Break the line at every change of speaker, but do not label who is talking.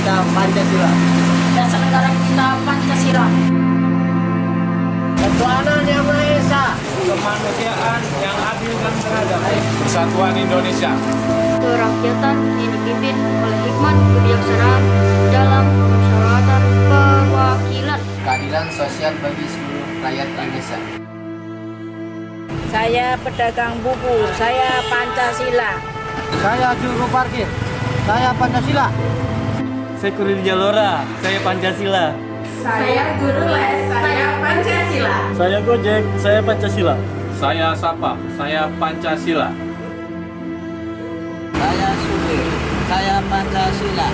kita Pancasila. Dan sementara kita Pancasila. Ketuhanan yang Maha Esa kemanusiaan yang adil dan beradab
persatuan Indonesia.
Kerakyatan yang dipimpin oleh hikmat kebijaksanaan dalam persyaratan perwakilan.
Keadilan sosial bagi seluruh rakyat Indonesia
saya pedagang buku, saya Pancasila.
Saya juru parkir, saya Pancasila.
Saya kurir jalora, saya Pancasila.
Saya guru les, saya Pancasila.
Saya Gojek, saya Pancasila.
Saya Sapa, saya Pancasila.
Saya supir, saya Pancasila.